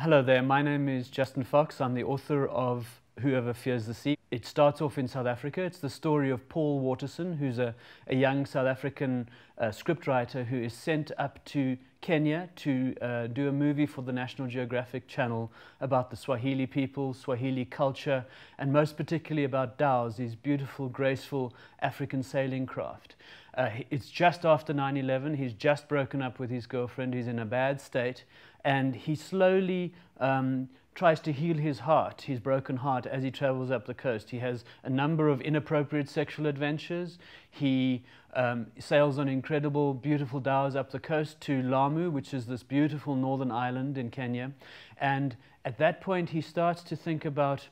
Hello there, my name is Justin Fox. I'm the author of Whoever Fears the Sea. It starts off in South Africa. It's the story of Paul Waterson, who's a, a young South African uh, scriptwriter who is sent up to Kenya to uh, do a movie for the National Geographic Channel about the Swahili people, Swahili culture, and most particularly about dhows, these beautiful, graceful African sailing craft. Uh, it's just after 9 11. He's just broken up with his girlfriend. He's in a bad state. And he slowly um, tries to heal his heart, his broken heart, as he travels up the coast. He has a number of inappropriate sexual adventures. He um, sails on incredible, beautiful dhows up the coast to Lamu, which is this beautiful northern island in Kenya. And at that point, he starts to think about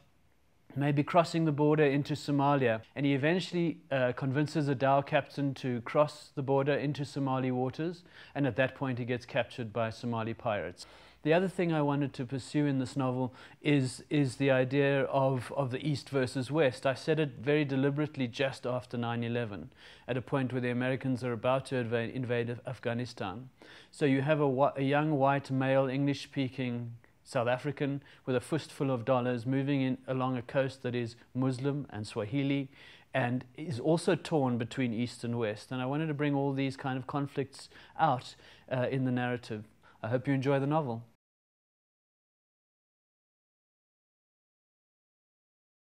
maybe crossing the border into Somalia. And he eventually uh, convinces a dhow captain to cross the border into Somali waters. And at that point, he gets captured by Somali pirates. The other thing I wanted to pursue in this novel is, is the idea of, of the East versus West. I said it very deliberately just after 9 11, at a point where the Americans are about to invade, invade Afghanistan. So you have a, a young white male English speaking South African with a fistful of dollars moving in along a coast that is Muslim and Swahili and is also torn between East and West. And I wanted to bring all these kind of conflicts out uh, in the narrative. I hope you enjoy the novel.